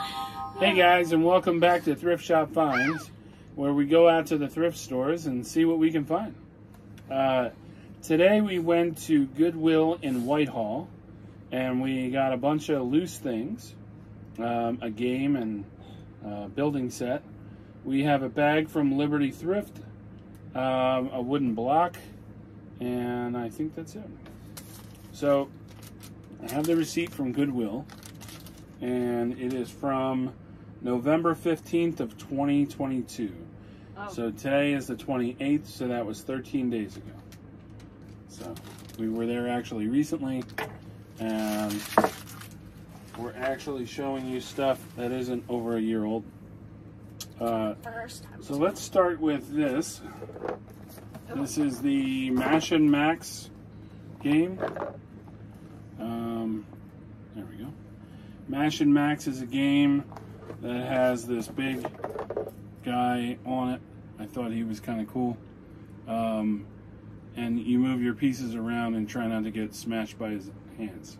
Hey guys, and welcome back to Thrift Shop Finds, where we go out to the thrift stores and see what we can find. Uh, today we went to Goodwill in Whitehall, and we got a bunch of loose things, um, a game and uh, building set. We have a bag from Liberty Thrift, um, a wooden block, and I think that's it. So I have the receipt from Goodwill, and it is from November 15th of 2022. Oh. So today is the 28th, so that was 13 days ago. So we were there actually recently, and we're actually showing you stuff that isn't over a year old. Uh, First so let's start with this. This is the Mashin' Max game. Um, there we go. Mashin' Max is a game that has this big guy on it. I thought he was kind of cool. Um, and you move your pieces around and try not to get smashed by his hands.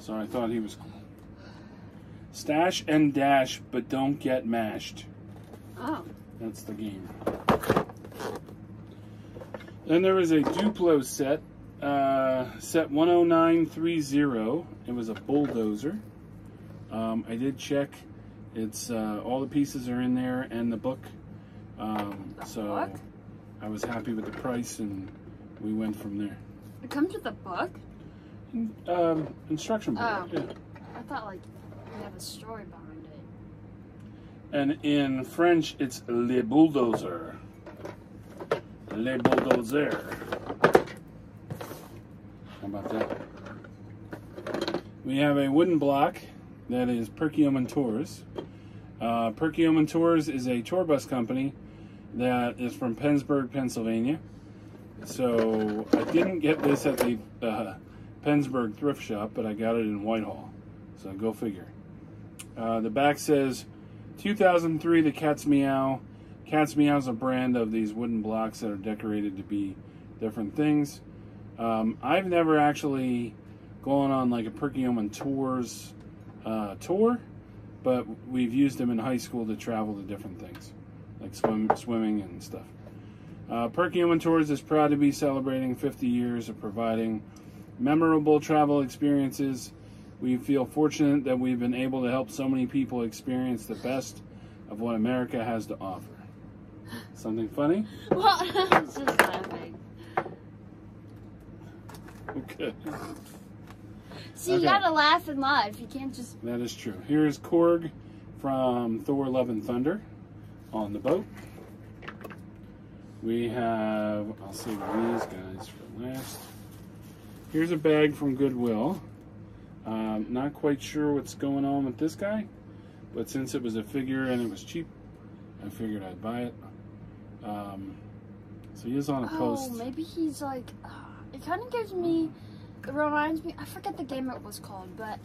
So I thought he was cool. Stash and dash, but don't get mashed. Oh. That's the game. Then there was a Duplo set, uh, set 10930. It was a bulldozer. Um, I did check. It's uh, all the pieces are in there and the book. Um, The so book? I was happy with the price and we went from there. It comes with a book? Um, instruction book. Oh. Yeah. I thought like you have a story behind it. And in French, it's Le Bulldozer. Le Bulldozer. How about that? We have a wooden block that is Perkiomen Tours. Uh, Perkiomen Tours is a tour bus company that is from Pennsburg, Pennsylvania. So I didn't get this at the uh, Pennsburg thrift shop, but I got it in Whitehall. So go figure. Uh, the back says 2003 The Cat's Meow. Cat's Meow is a brand of these wooden blocks that are decorated to be different things. Um, I've never actually gone on like a Perkiomen Tours uh, tour, but we've used them in high school to travel to different things, like swim, swimming and stuff. Uh, Perkiomen Tours is proud to be celebrating 50 years of providing memorable travel experiences we feel fortunate that we've been able to help so many people experience the best of what America has to offer. Something funny? Well, I was just laughing. Okay, See, Okay. you gotta laugh in life. You can't just. that is true. Here is Korg from Thor Love and Thunder on the boat. We have, I'll save these guys for last. Here's a bag from Goodwill. Um, not quite sure what's going on with this guy, but since it was a figure and it was cheap, I figured I'd buy it. Um, so he is on a Oh, post. maybe he's like. Uh, it kind of gives me. It reminds me. I forget the game it was called, but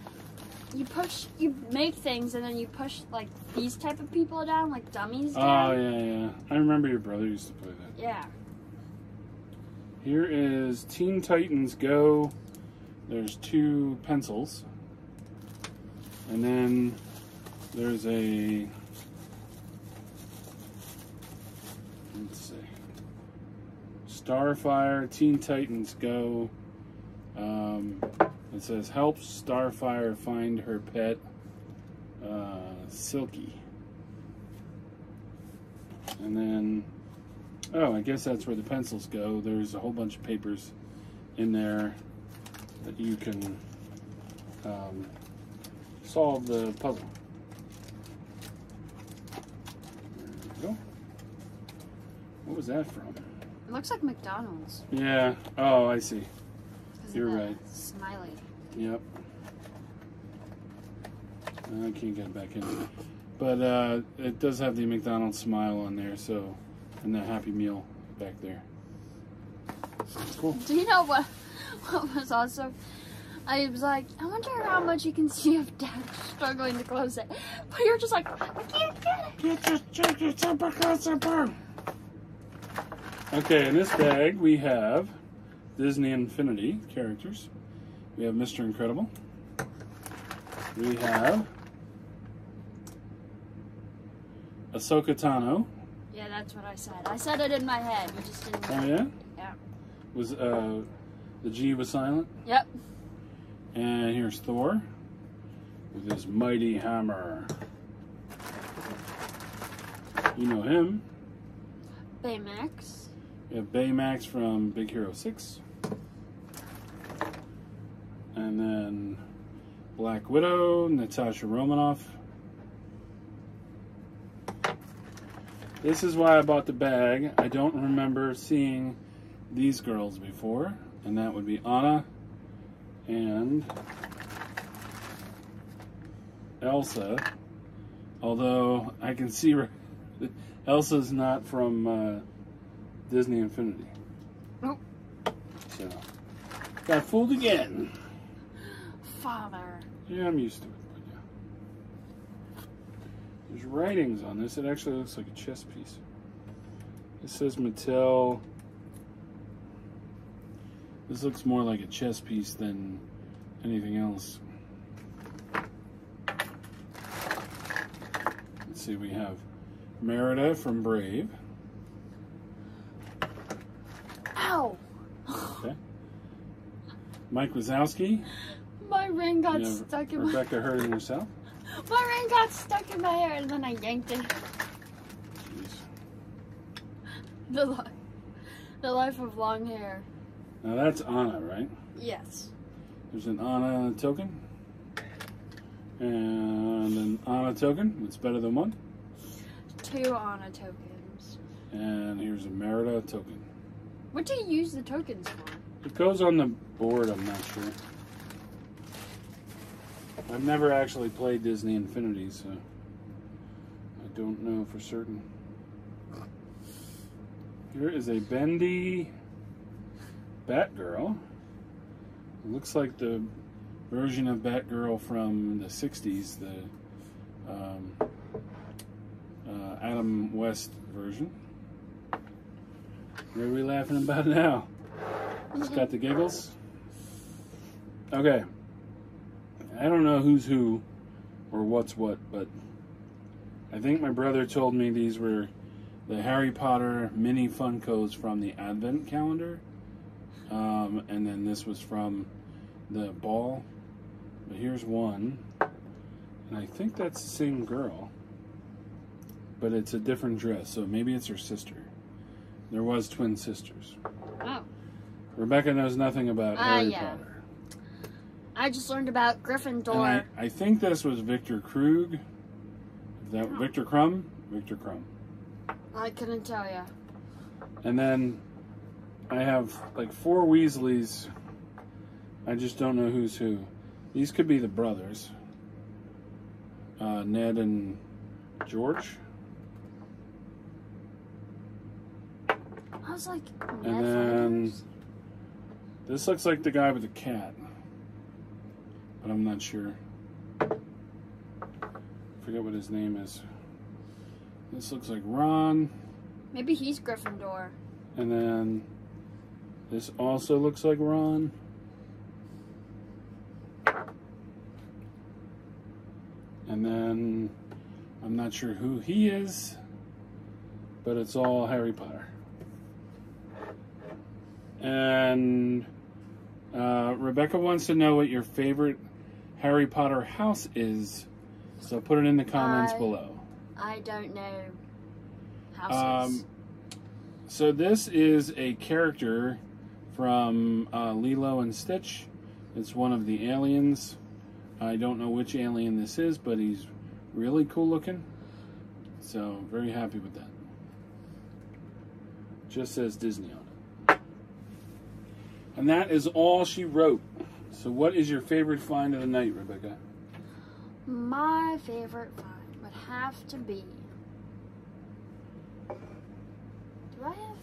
you push, you make things, and then you push like these type of people down, like dummies Oh yeah, yeah. I remember your brother used to play that. yeah. Here is Teen Titans Go. There's two pencils. And then there's a let's see. Starfire Teen Titans Go. Um, it says help Starfire find her pet uh, Silky. And then Oh, I guess that's where the pencils go. There's a whole bunch of papers in there that you can um, solve the puzzle. There we go. What was that from? It looks like McDonald's. Yeah. Oh, I see. You're right. Smiley. Yep. I can't get it back in. But uh, it does have the McDonald's smile on there, so, and the Happy Meal back there. Cool. Do you know what? What was also? I was like, I wonder how much you can see of Dad struggling to close it. But you're just like, I can't get it. Get your check your super super. Okay, in this bag we have Disney Infinity characters. We have Mr. Incredible. We have Ahsoka Tano. Yeah, that's what I said. I said it in my head. You just didn't. Oh yeah. Yeah. Was uh, the G was silent. Yep. And here's Thor with his mighty hammer. You know him. Baymax. We have Baymax from Big Hero 6. And then Black Widow, Natasha Romanoff. This is why I bought the bag. I don't remember seeing these girls before. And that would be Anna and Elsa. Although I can see Elsa's not from uh, Disney Infinity. Nope. So, got fooled again. Father. Yeah, I'm used to it. But yeah. There's writings on this. It actually looks like a chess piece. It says Mattel. This looks more like a chess piece than anything else. Let's see, we have Merida from Brave. Ow! Okay. Mike Wazowski. My ring got You know, stuck in my. Rebecca hurting herself. My ring got stuck in my hair, and then I yanked it. Jeez. The life, the life of long hair. Now that's Anna, right? Yes. There's an Anna token. And an Anna token. It's better than one. Two Anna tokens. And here's a Merida token. What do you use the tokens for? It goes on the board, I'm not sure. I've never actually played Disney Infinity, so I don't know for certain. Here is a bendy Batgirl. Looks like the version of Batgirl from the 60s, the um, uh, Adam West version. What are we laughing about now? Just got the giggles. Okay. I don't know who's who or what's what, but I think my brother told me these were the Harry Potter mini Funkos from the Advent calendar. Um, and then this was from the ball. But here's one. And I think that's the same girl. But it's a different dress, so maybe it's her sister. There was twin sisters. Oh. Rebecca knows nothing about Ah, Harry yeah. Potter. I just learned about Gryffindor. I, I think this was Victor Krug. Is that Oh. Viktor Krum? Viktor Krum. I couldn't tell you. And then I have like four Weasleys. I just don't know who's who. These could be the brothers. Uh, Ned and George. I was like, Ned And then-? This looks like the guy with the cat. But I'm not sure. forget what his name is. This looks like Ron. maybe he's Gryffindor. And then this also looks like Ron. And then I'm not sure who he is, but it's all Harry Potter. And uh, Rebecca wants to know what your favorite Harry Potter house is, so put it in the comments I- below. I don't know houses. Um, so this is a character from uh, Lilo and Stitch. It's one of the aliens. I don't know which alien this is, but he's really cool looking. So very happy with that. Just says Disney on it. And that is all she wrote. So what is your favorite find of the night, Rebecca? My favorite find would have to be. Do I have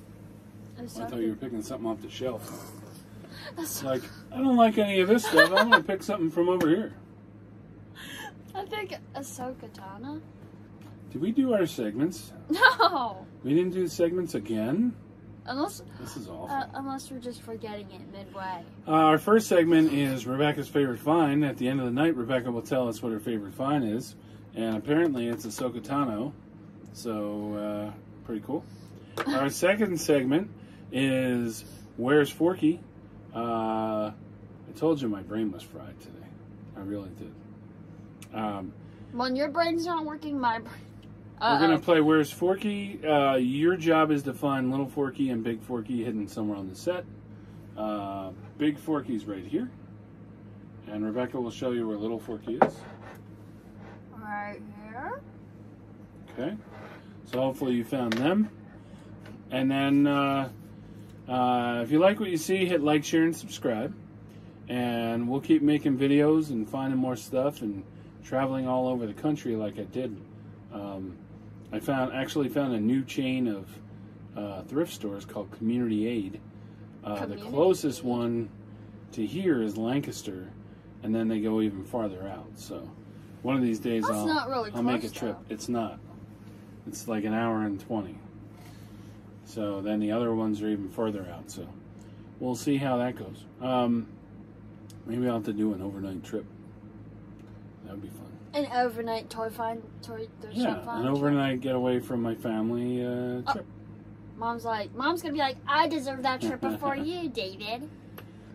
I thought you were picking something off the shelf. Like, I don't like any of this stuff. I'm gonna pick something from over here. I think Ahsoka Tano. Did we do our segments? No, We didn't do the segments again? Unless This is awful. uh, unless we're just forgetting it midway. Uh, our first segment is Rebecca's favorite find. At the end of the night, Rebecca will tell us what her favorite find is. And apparently it's a Tano. So, uh, pretty cool. Our second segment is Where's Forky? Uh, I told you my brain was fried today. I really did. Um, When your brain's not working, my brain. We're going to play Where's Forky? Uh, your job is to find Little Forky and Big Forky hidden somewhere on the set. Uh, Big Forky's right here. And Rebecca will show you where Little Forky is. Right here. Okay. So hopefully you found them. And then uh, uh, if you like what you see, hit like, share, and subscribe. And we'll keep making videos and finding more stuff and traveling all over the country like I did. Um, I found actually found a new chain of uh, thrift stores called Community Aid. Uh, the closest one to here is Lancaster, and then they go even farther out. So one of these days That's I'll, not really I'll make a trip. though. It's not. It's like an hour and 20. So then the other ones are even further out. So we'll see how that goes. Um, maybe I'll have to do an overnight trip. That would be fun. An overnight toy find, toy thrift Yeah, shop find. an overnight getaway from my family uh, Oh. trip. Mom's like, Mom's gonna be like, I deserve that trip before you, David.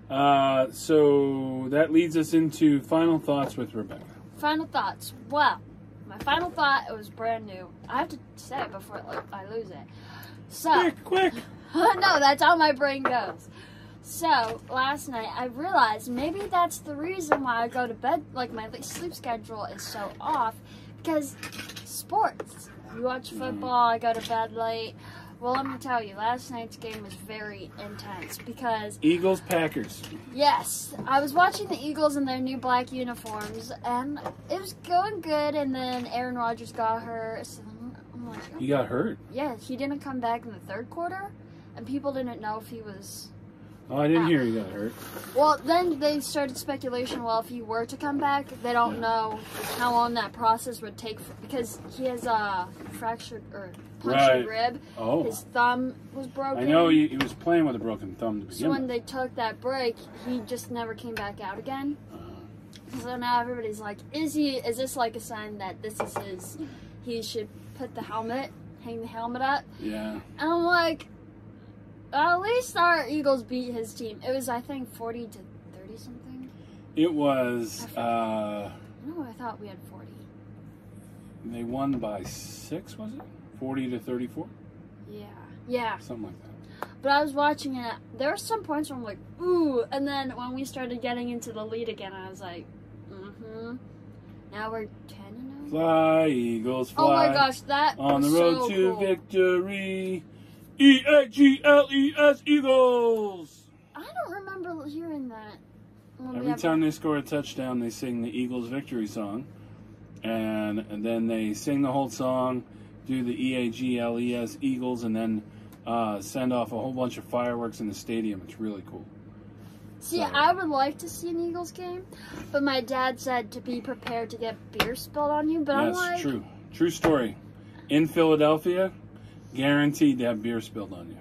Uh, so that leads us into final thoughts with Rebecca. Final thoughts. Well, my final thought it was brand new. I have to say it before I I lose it. So, Quick, quick! no, that's how my brain goes. So last night I realized maybe that's the reason why I go to bed like my sleep schedule is so off because sports. You watch mm-hmm. football, I go to bed late. Well, let me tell you, last night's game was very intense because Eagles, Packers. yes, I was watching the Eagles in their new black uniforms and it was going good. And then Aaron Rodgers got hurt. So like, oh He got hurt. yeah, he didn't come back in the third quarter, and people didn't know if he was. Oh, I didn't hear he got hurt. Well, then they started speculation. Well, if he were to come back, they don't Yeah. know how long that process would take for, because he has a fractured or Right. punctured rib. Oh, His thumb was broken. I know he, he was playing with a broken thumb to So begin when they took that break, he just never came back out again. Uh, So now everybody's like, "Is he? Is this like a sign that this is his? He should put the helmet, hang the helmet up." yeah. And I'm like, at least our Eagles beat his team. It was, I think, 40 to 30 something. It was, uh, No, I thought we had 40. they won by six, was it? 40 to 34? Yeah. Yeah. Something like that. But I was watching it. There were some points where I'm like, ooh. And then when we started getting into the lead again, I was like, mm hmm. Now we're 10 and 0. Fly, Eagles, fly. Oh my gosh, that On the road so to cool. victory. E A G L E S Eagles. I don't remember hearing that. when we Every time they score a touchdown, they sing the Eagles victory song. And, and then they sing the whole song, do the E A G L E S Eagles, and then uh, send off a whole bunch of fireworks in the stadium. It's really cool. See, So- I would like to see an Eagles game, but my dad said to be prepared to get beer spilled on you. But I'm That's like, true. True story. In Philadelphia, guaranteed to have beer spilled on you.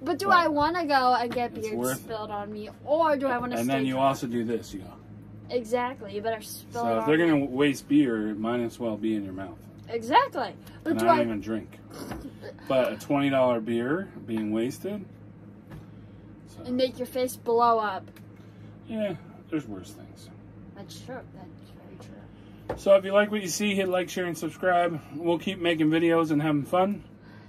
but do Well, I want to go and get beer worth it. spilled on me, or do I want to And then you also do this, you go. exactly. You better spill it So if they're to waste beer, it might as well be in your mouth. exactly. But And do I don't I? even drink. But a twenty dollar beer being wasted. So, And make your face blow up. yeah, there's worse things. That's true. That's very true. So if you like what you see, hit like, share, and subscribe. We'll keep making videos and having fun.